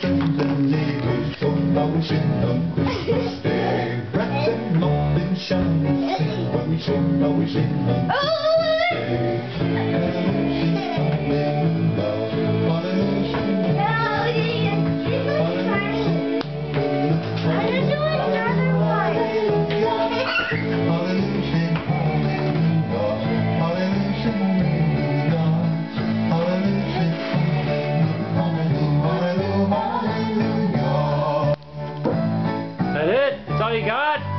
friends and neighbors join our sing on Christmas Day. Sing when we sing, all you got?